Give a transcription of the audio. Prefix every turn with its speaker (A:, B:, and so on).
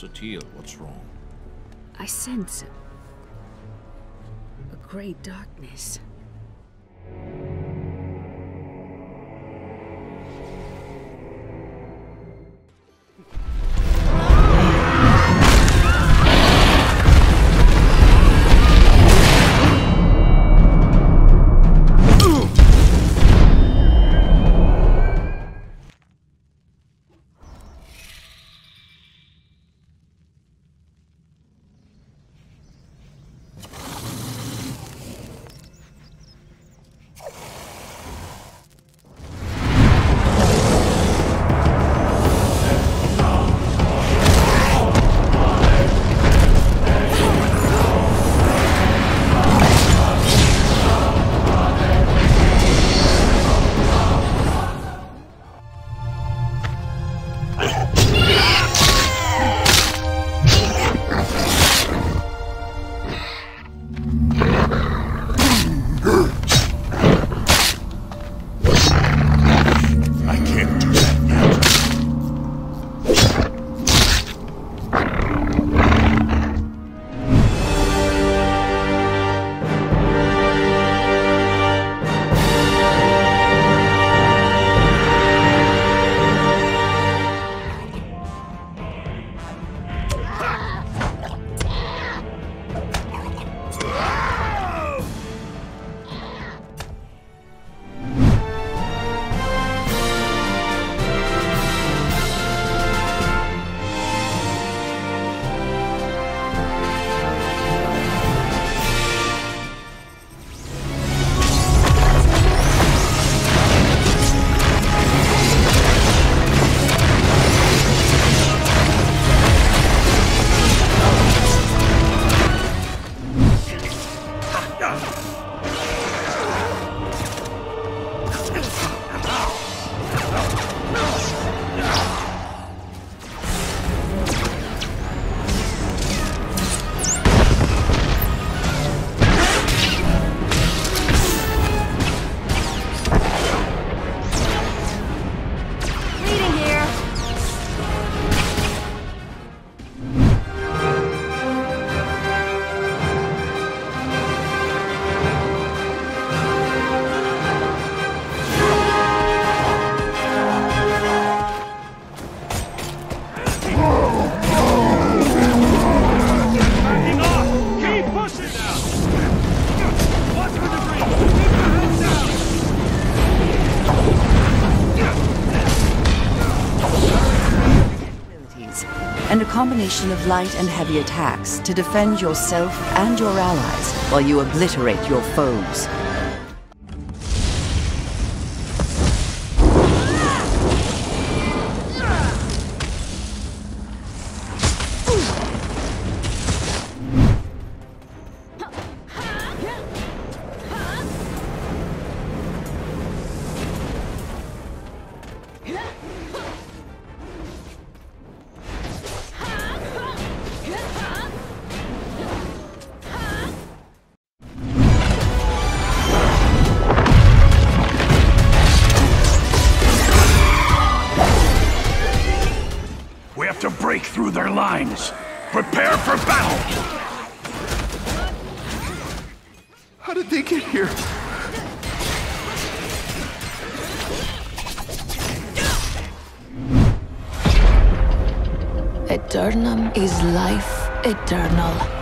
A: Satil, what's wrong?
B: I sense a, a great darkness.
C: And a combination of light and heavy attacks to defend yourself and your allies while you obliterate your foes.
D: Break through their lines. Prepare for battle!
E: How did they get here?
F: Aeternum is life eternal.